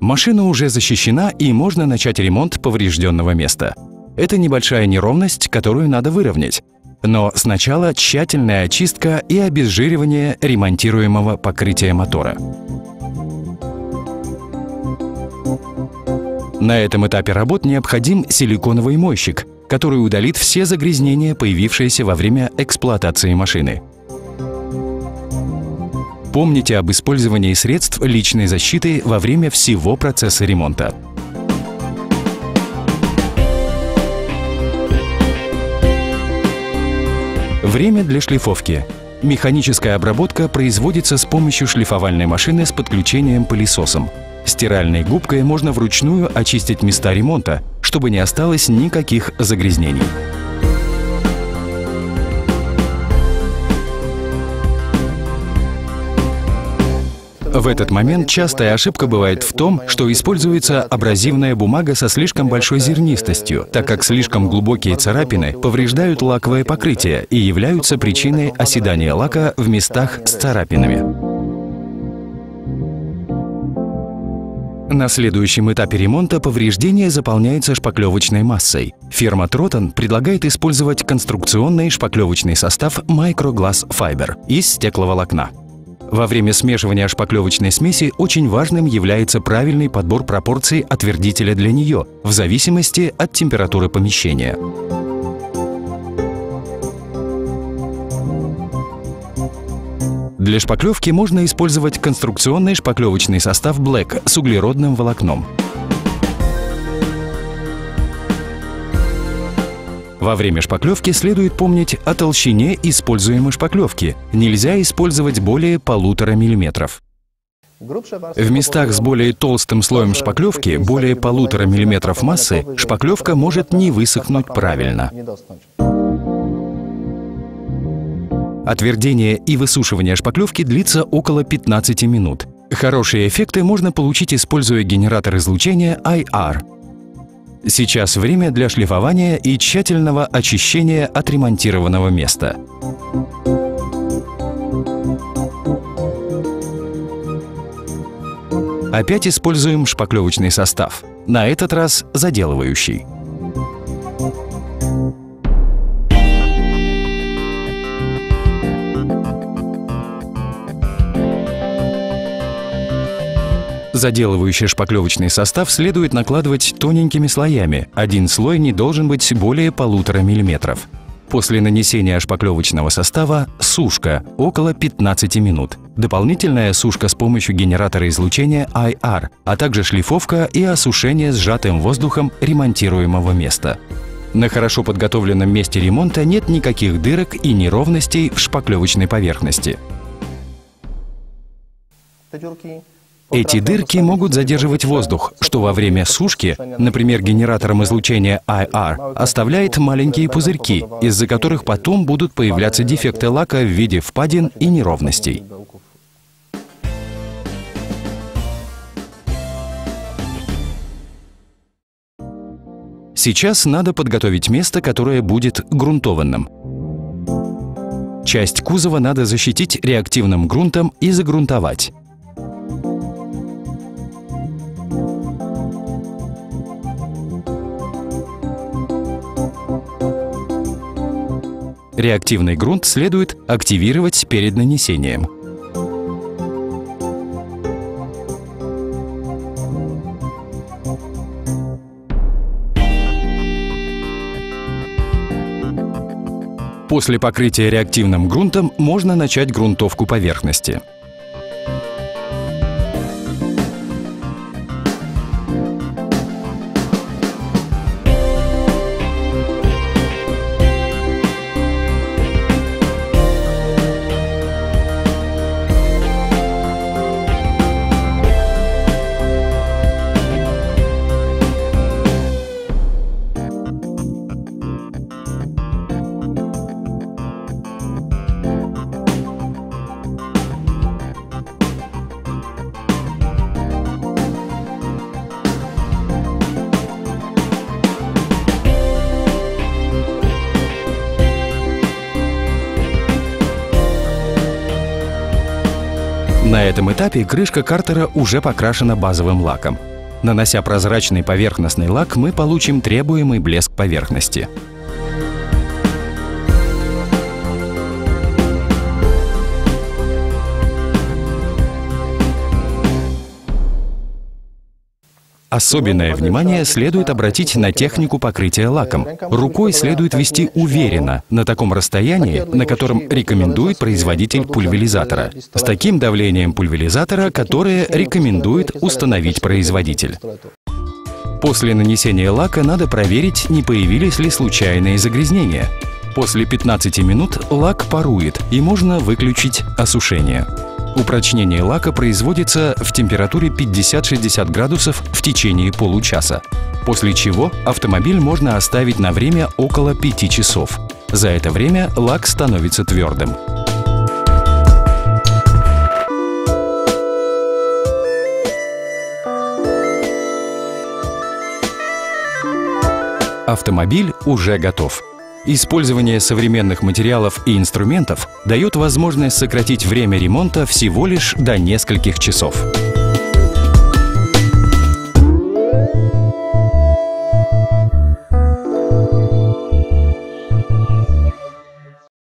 Машина уже защищена и можно начать ремонт поврежденного места. Это небольшая неровность, которую надо выровнять. Но сначала тщательная очистка и обезжиривание ремонтируемого покрытия мотора. На этом этапе работ необходим силиконовый мойщик, который удалит все загрязнения, появившиеся во время эксплуатации машины. Помните об использовании средств личной защиты во время всего процесса ремонта. Время для шлифовки. Механическая обработка производится с помощью шлифовальной машины с подключением пылесосом. Стиральной губкой можно вручную очистить места ремонта, чтобы не осталось никаких загрязнений. В этот момент частая ошибка бывает в том, что используется абразивная бумага со слишком большой зернистостью, так как слишком глубокие царапины повреждают лаковое покрытие и являются причиной оседания лака в местах с царапинами. На следующем этапе ремонта повреждение заполняется шпаклевочной массой. Фирма Тротон предлагает использовать конструкционный шпаклевочный состав Microglass Fiber из стекловолокна. Во время смешивания шпаклевочной смеси очень важным является правильный подбор пропорций отвердителя для нее в зависимости от температуры помещения. Для шпаклевки можно использовать конструкционный шпаклевочный состав Black с углеродным волокном. Во время шпаклевки следует помнить о толщине используемой шпаклевки. Нельзя использовать более полутора миллиметров. В местах с более толстым слоем шпаклевки, более полутора миллиметров массы, шпаклевка может не высохнуть правильно. Отвердение и высушивание шпаклевки длится около 15 минут. Хорошие эффекты можно получить, используя генератор излучения IR. Сейчас время для шлифования и тщательного очищения отремонтированного места. Опять используем шпаклевочный состав, на этот раз заделывающий. Заделывающий шпаклевочный состав следует накладывать тоненькими слоями. Один слой не должен быть более полутора миллиметров. После нанесения шпаклевочного состава – сушка – около 15 минут. Дополнительная сушка с помощью генератора излучения IR, а также шлифовка и осушение сжатым воздухом ремонтируемого места. На хорошо подготовленном месте ремонта нет никаких дырок и неровностей в шпаклевочной поверхности. Эти дырки могут задерживать воздух, что во время сушки, например, генератором излучения IR, оставляет маленькие пузырьки, из-за которых потом будут появляться дефекты лака в виде впадин и неровностей. Сейчас надо подготовить место, которое будет грунтованным. Часть кузова надо защитить реактивным грунтом и загрунтовать. Реактивный грунт следует активировать перед нанесением. После покрытия реактивным грунтом можно начать грунтовку поверхности. На этом этапе крышка картера уже покрашена базовым лаком. Нанося прозрачный поверхностный лак, мы получим требуемый блеск поверхности. Особенное внимание следует обратить на технику покрытия лаком. Рукой следует вести уверенно, на таком расстоянии, на котором рекомендует производитель пульверизатора, с таким давлением пульверизатора, которое рекомендует установить производитель. После нанесения лака надо проверить, не появились ли случайные загрязнения. После 15 минут лак парует, и можно выключить осушение. Упрочнение лака производится в температуре 50-60 градусов в течение получаса, после чего автомобиль можно оставить на время около 5 часов. За это время лак становится твердым. Автомобиль уже готов. Использование современных материалов и инструментов дает возможность сократить время ремонта всего лишь до нескольких часов.